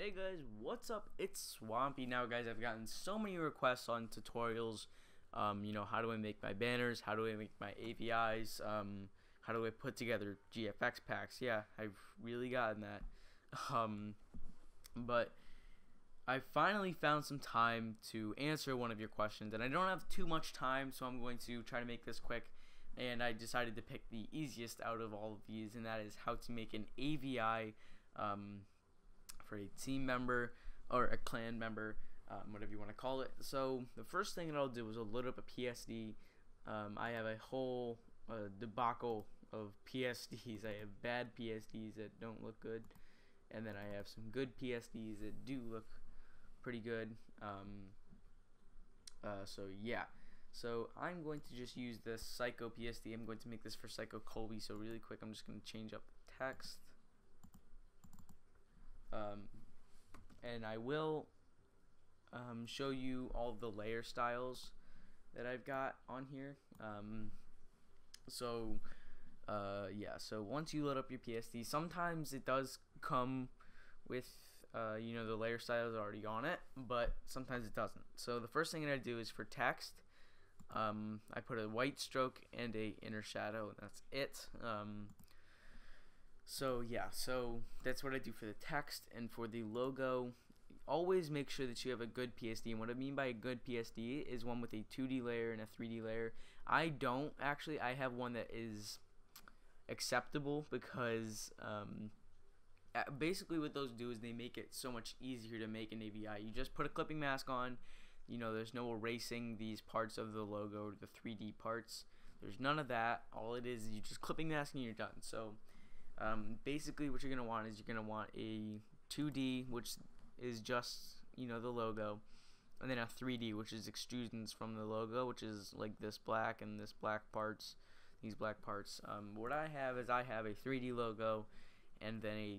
Hey guys, what's up? It's Swampy. Now guys, I've gotten so many requests on tutorials. Um, you know, how do I make my banners? How do I make my AVIs? Um, how do I put together GFX packs? Yeah, I've really gotten that. Um, but I finally found some time to answer one of your questions, and I don't have too much time, so I'm going to try to make this quick. And I decided to pick the easiest out of all of these, and that is how to make an AVI um, for a team member or a clan member, um, whatever you want to call it. So the first thing that I'll do is I'll load up a PSD. Um, I have a whole uh, debacle of PSDs. I have bad PSDs that don't look good, and then I have some good PSDs that do look pretty good. Um, uh, so yeah. So I'm going to just use this Psycho PSD. I'm going to make this for Psycho Colby. So really quick, I'm just going to change up the text. Um, and I will um, show you all the layer styles that I've got on here. Um, so uh, yeah, so once you load up your PSD, sometimes it does come with uh, you know the layer styles already on it, but sometimes it doesn't. So the first thing that I do is for text, um, I put a white stroke and a inner shadow, and that's it. Um, so yeah, so that's what I do for the text and for the logo. Always make sure that you have a good PSD. And what I mean by a good PSD is one with a 2D layer and a 3D layer. I don't actually. I have one that is acceptable because um, basically what those do is they make it so much easier to make an AVI. You just put a clipping mask on. You know, there's no erasing these parts of the logo or the 3D parts. There's none of that. All it is is you just clipping mask and you're done. So um, basically, what you're gonna want is you're gonna want a 2D, which is just you know the logo, and then a 3D, which is extrusions from the logo, which is like this black and this black parts, these black parts. Um, what I have is I have a 3D logo, and then a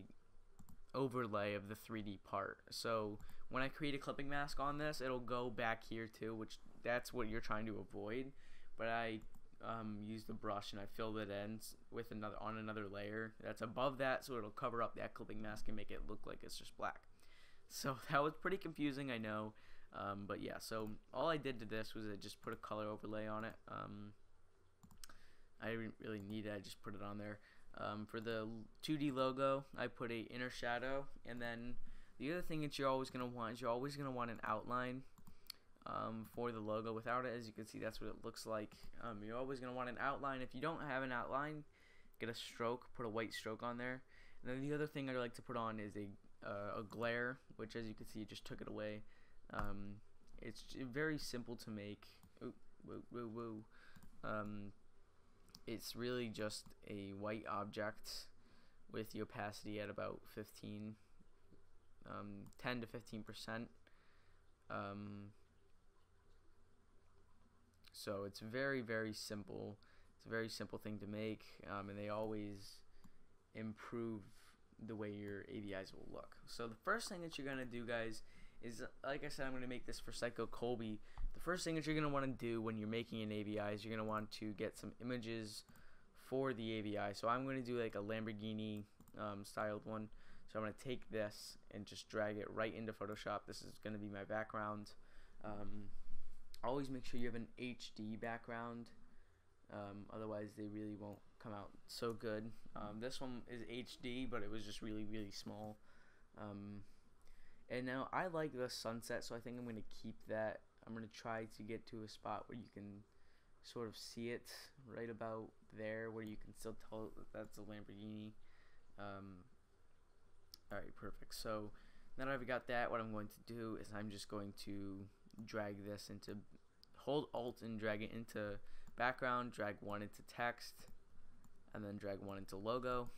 overlay of the 3D part. So when I create a clipping mask on this, it'll go back here too, which that's what you're trying to avoid. But I um, use the brush and I filled it in with another on another layer that's above that so it'll cover up that clipping mask and make it look like it's just black. So that was pretty confusing I know um, but yeah so all I did to this was I just put a color overlay on it um, I didn't really need it I just put it on there. Um, for the 2D logo I put a inner shadow and then the other thing that you're always going to want is you're always going to want an outline um, for the logo. Without it, as you can see, that's what it looks like. Um, you're always going to want an outline. If you don't have an outline, get a stroke, put a white stroke on there. And then the other thing I like to put on is a, uh, a glare, which as you can see, just took it away. Um, it's very simple to make. Ooh, woo, woo, woo. Um, it's really just a white object with the opacity at about 15, um, 10 to 15 percent. Um, so it's very, very simple. It's a very simple thing to make, um, and they always improve the way your AVIs will look. So the first thing that you're gonna do, guys, is like I said, I'm gonna make this for Psycho Colby. The first thing that you're gonna want to do when you're making an AVI is you're gonna want to get some images for the AVI. So I'm gonna do like a Lamborghini um, styled one. So I'm gonna take this and just drag it right into Photoshop. This is gonna be my background. Um, always make sure you have an HD background um, otherwise they really won't come out so good. Um, this one is HD but it was just really really small. Um, and now I like the sunset so I think I'm gonna keep that. I'm gonna try to get to a spot where you can sort of see it right about there where you can still tell that that's a Lamborghini. Um, alright perfect. So now that I've got that what I'm going to do is I'm just going to drag this into hold alt and drag it into background drag one into text and then drag one into logo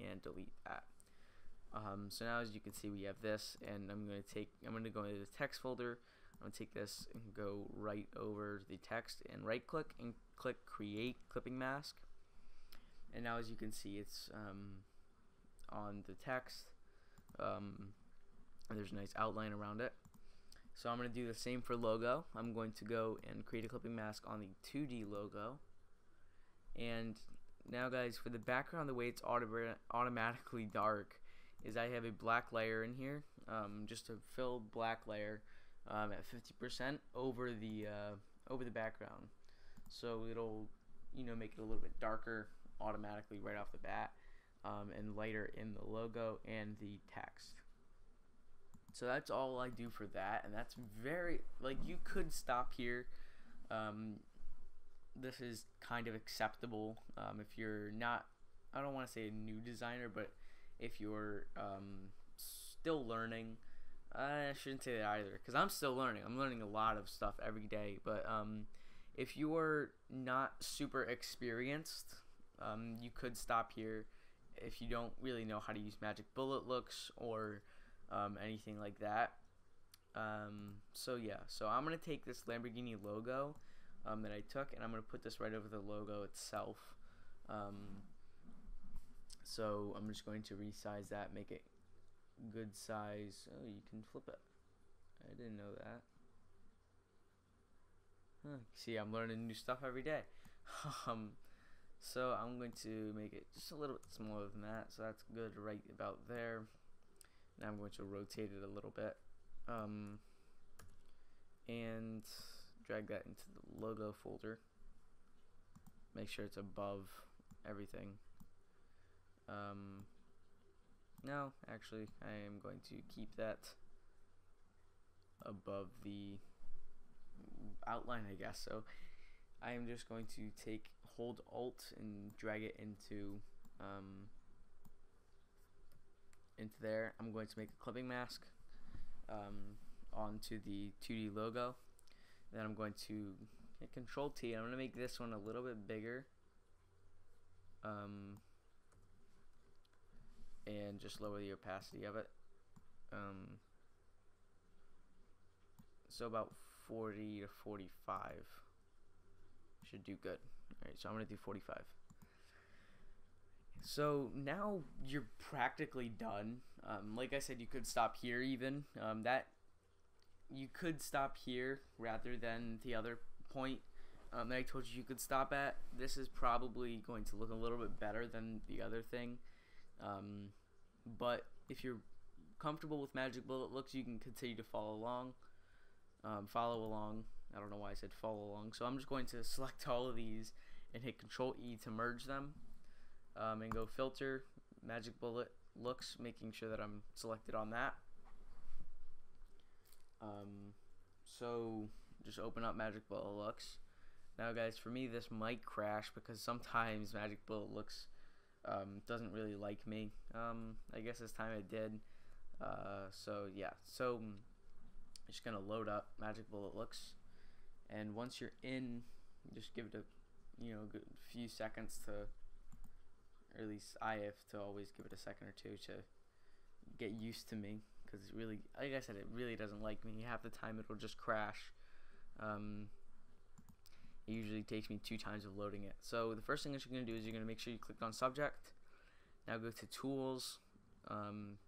and delete that. Um, so now as you can see we have this and I'm going to take I'm going to go into the text folder. I'm going to take this and go right over the text and right click and click create clipping mask. And now as you can see it's um, on the text. Um, there's a nice outline around it so I'm going to do the same for logo. I'm going to go and create a clipping mask on the 2D logo. And now guys, for the background, the way it's auto automatically dark is I have a black layer in here. um, just a filled black layer um, at 50% over the uh, over the background. So it'll you know make it a little bit darker automatically right off the bat um, and lighter in the logo and the text. So that's all I do for that, and that's very like you could stop here. Um, this is kind of acceptable um, if you're not. I don't want to say a new designer, but if you're um, still learning. I shouldn't say that either because I'm still learning. I'm learning a lot of stuff every day. But um, if you're not super experienced, um, you could stop here if you don't really know how to use magic bullet looks or um, anything like that. Um, so yeah, so I'm gonna take this Lamborghini logo um, that I took and I'm gonna put this right over the logo itself. Um, so I'm just going to resize that, make it good size. Oh, you can flip it. I didn't know that. Huh. See, I'm learning new stuff every day. um, so I'm going to make it just a little bit smaller than that. So that's good right about there. Now I'm going to rotate it a little bit. Um, and drag that into the logo folder. Make sure it's above everything. Um, no, actually, I am going to keep that above the outline, I guess. So I am just going to take hold Alt and drag it into um, into there. I'm going to make a clipping mask um, onto the 2D logo. Then I'm going to hit Control T. I'm going to make this one a little bit bigger. Um, and just lower the opacity of it. Um, so about 40 to 45 should do good. Alright, so I'm going to do 45. So now you're practically done. Um, like I said, you could stop here even. Um, that you could stop here rather than the other point um, that I told you you could stop at. This is probably going to look a little bit better than the other thing. Um, but if you're comfortable with Magic Bullet looks, you can continue to follow along. Um, follow along. I don't know why I said follow along. So I'm just going to select all of these and hit Control E to merge them. Um, and go filter, Magic Bullet looks, making sure that I'm selected on that. Um, so just open up Magic Bullet looks. Now guys, for me this might crash because sometimes Magic Bullet looks um, doesn't really like me. Um, I guess this time it did. Uh, so yeah, so I'm just gonna load up Magic Bullet looks, and once you're in, just give it a you know good few seconds to, or at least I have to always give it a second or two to get used to me because it really, like I said, it really doesn't like me. Half the time it'll just crash. Um, it usually takes me two times of loading it. So the first thing that you're going to do is you're going to make sure you click on subject. Now go to tools. Um,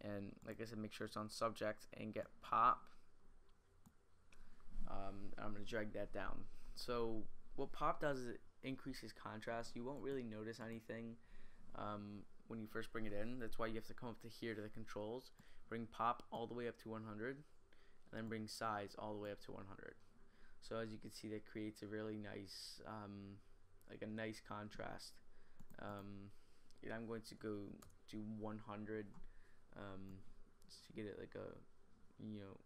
and like I said, make sure it's on subject and get pop. Um, I'm going to drag that down. So what pop does is it increases contrast. You won't really notice anything um, when you first bring it in. That's why you have to come up to here to the controls. Bring pop all the way up to 100 and then bring size all the way up to 100. So as you can see, that creates a really nice, um, like a nice contrast. Um, I'm going to go to 100 um, to get it like a, you know,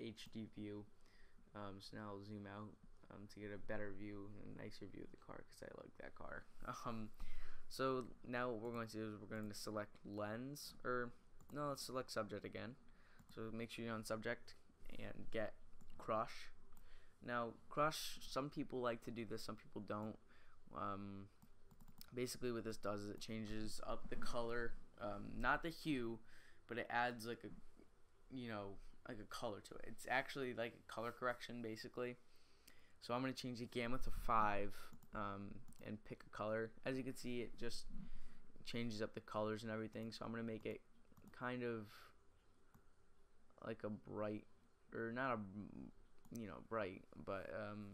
HD view. Um, so now I'll zoom out um, to get a better view, and a nicer view of the car because I like that car. Um, so now what we're going to do is we're going to select lens, or no, let's select subject again. So make sure you're on subject and get crush. Now, crush, some people like to do this, some people don't. Um, basically, what this does is it changes up the color, um, not the hue, but it adds like a, you know, like a color to it. It's actually like a color correction, basically. So I'm going to change the gamma to 5 um, and pick a color. As you can see, it just changes up the colors and everything. So I'm going to make it kind of like a bright, or not a you know bright but um,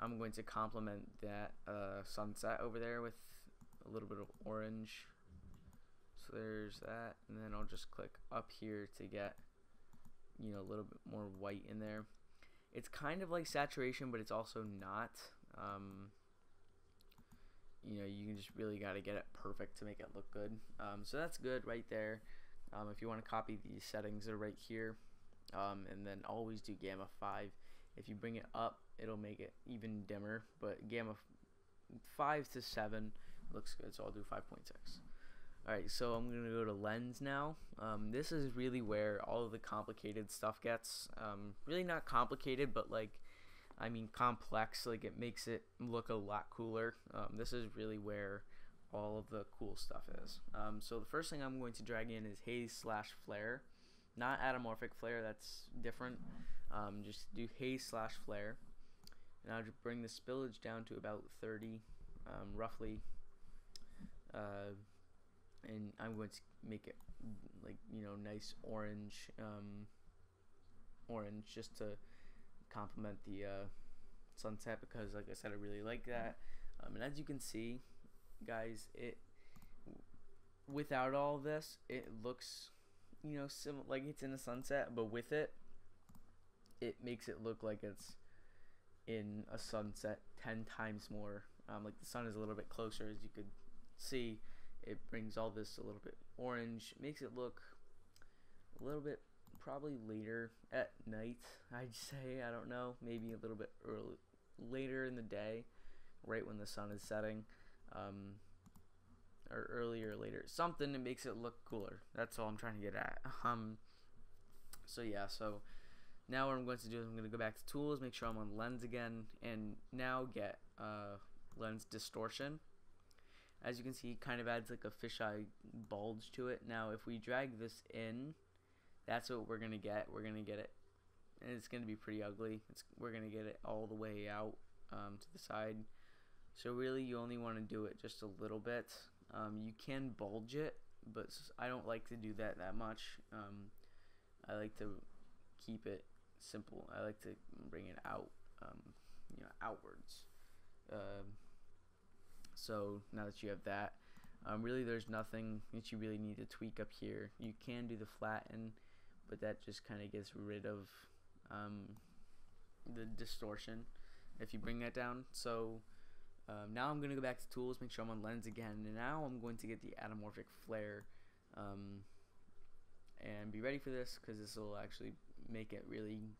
I'm going to complement that uh, sunset over there with a little bit of orange so there's that, and then I'll just click up here to get, you know, a little bit more white in there. It's kind of like saturation, but it's also not. Um, you know, you just really got to get it perfect to make it look good. Um, so that's good right there. Um, if you want to copy these settings, they're right here. Um, and then always do gamma 5. If you bring it up, it'll make it even dimmer. But gamma 5 to 7 looks good, so I'll do 5.6. Alright, so I'm going to go to lens now. Um, this is really where all of the complicated stuff gets. Um, really not complicated, but like, I mean complex. Like it makes it look a lot cooler. Um, this is really where all of the cool stuff is. Um, so the first thing I'm going to drag in is haze slash flare. Not anamorphic flare, that's different. Um, just do haze slash flare. And I'll bring the spillage down to about 30, um, roughly. Uh, and I'm going to make it like you know nice orange um, orange just to complement the uh, sunset because like I said I really like that. Um, and as you can see guys it without all this it looks you know sim- like it's in the sunset but with it it makes it look like it's in a sunset 10 times more. Um, like the sun is a little bit closer as you could see it brings all this a little bit orange. Makes it look a little bit probably later at night I'd say. I don't know. Maybe a little bit early later in the day right when the sun is setting um, or earlier or later. Something that makes it look cooler. That's all I'm trying to get at. Um, so yeah so now what I'm going to do is I'm going to go back to tools make sure I'm on lens again and now get uh, lens distortion as you can see kind of adds like a fisheye bulge to it. Now if we drag this in that's what we're gonna get. We're gonna get it and it's gonna be pretty ugly. It's, we're gonna get it all the way out um, to the side. So really you only want to do it just a little bit. Um, you can bulge it but I don't like to do that that much. Um, I like to keep it simple. I like to bring it out um, you know outwards. Um, so now that you have that um, really there's nothing that you really need to tweak up here. You can do the flatten but that just kind of gets rid of um, the distortion if you bring that down. So um, now I'm going to go back to tools make sure I'm on lens again and now I'm going to get the anamorphic flare um, and be ready for this because this will actually make it really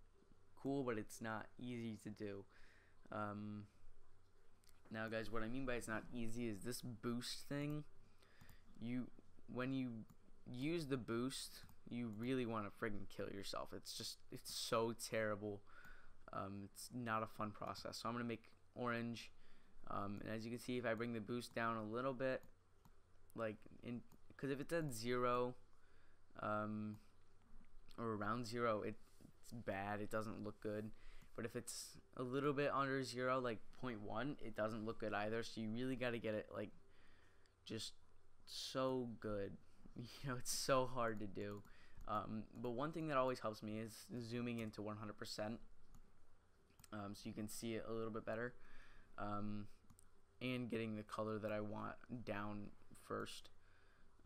cool but it's not easy to do. Um, now guys, what I mean by it's not easy is this boost thing, you, when you use the boost, you really want to friggin' kill yourself. It's just, it's so terrible. Um, it's not a fun process. So I'm to make orange. Um, and as you can see, if I bring the boost down a little bit, like, in, because if it's at zero, um, or around zero, it, it's bad. It doesn't look good. But if it's a little bit under zero, like 0.1, it doesn't look good either. So you really got to get it like just so good. You know, it's so hard to do. Um, but one thing that always helps me is zooming into 100%, um, so you can see it a little bit better, um, and getting the color that I want down first.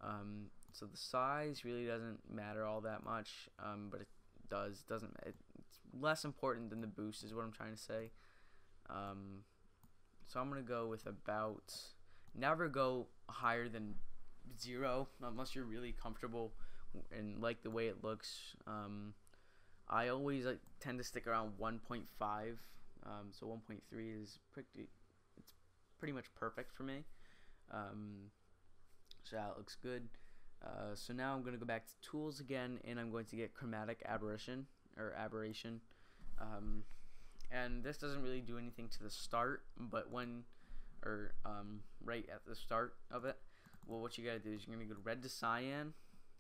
Um, so the size really doesn't matter all that much, um, but it does. Doesn't it, less important than the boost is what I'm trying to say. Um, so I'm gonna go with about never go higher than zero unless you're really comfortable and like the way it looks. Um, I always like tend to stick around 1.5. Um, so 1.3 is pretty it's pretty much perfect for me. Um, so that looks good. Uh, so now I'm going to go back to tools again and I'm going to get chromatic aberration or aberration. Um, and this doesn't really do anything to the start, but when, or um, right at the start of it, well, what you gotta do is you're gonna go red to cyan,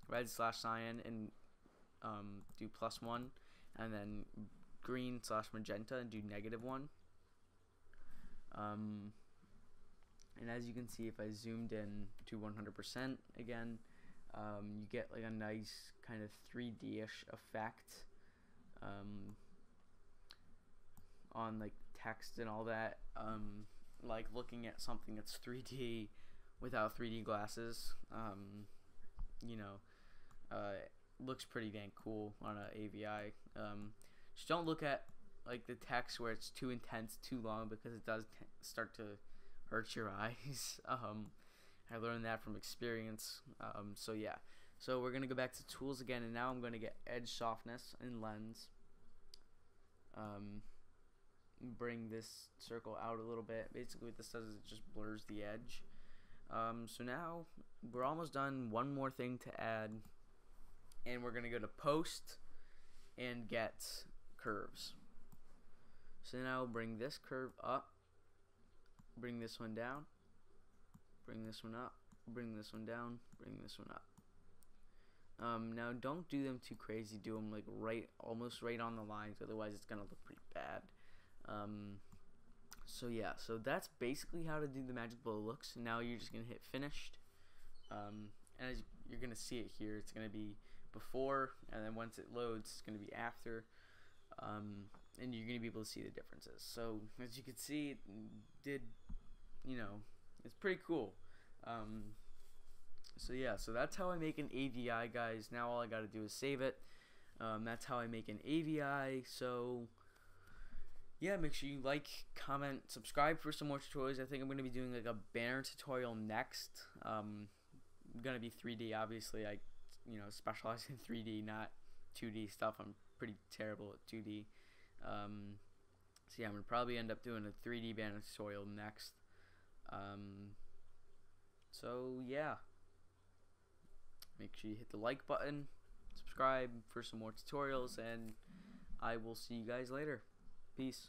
red slash cyan, and um, do plus one, and then green slash magenta and do negative one. Um, and as you can see, if I zoomed in to 100% again, um, you get like a nice kind of 3D-ish effect um, on like text and all that. Um, like looking at something that's 3D without 3D glasses. Um, you know, uh, looks pretty dang cool on a AVI. Um, just don't look at like the text where it's too intense, too long, because it does t- start to hurt your eyes. um, I learned that from experience. Um, so yeah, so we're gonna go back to tools again, and now I'm gonna get edge softness and lens. Um, bring this circle out a little bit. Basically, what this does is it just blurs the edge. Um, so now we're almost done. One more thing to add, and we're gonna go to post and get curves. So now bring this curve up, bring this one down, bring this one up, bring this one down, bring this one up. Um, now don't do them too crazy. Do them like right, almost right on the lines. Otherwise, it's gonna look pretty bad. Um, so yeah, so that's basically how to do the magic bullet looks. Now you're just gonna hit finished, um, and as you're gonna see it here, it's gonna be before, and then once it loads, it's gonna be after, um, and you're gonna be able to see the differences. So as you can see, it did, you know, it's pretty cool. Um, so yeah, so that's how I make an AVI, guys. Now all I gotta do is save it. Um, that's how I make an AVI. So yeah, make sure you like, comment, subscribe for some more tutorials. I think I'm going to be doing like a banner tutorial next. Um, going to be 3D, obviously. I, you know, specialize in 3D, not 2D stuff. I'm pretty terrible at 2D. Um, so yeah, I'm going to probably end up doing a 3D banner tutorial next. Um, so yeah. Make sure you hit the like button, subscribe for some more tutorials, and I will see you guys later. Peace.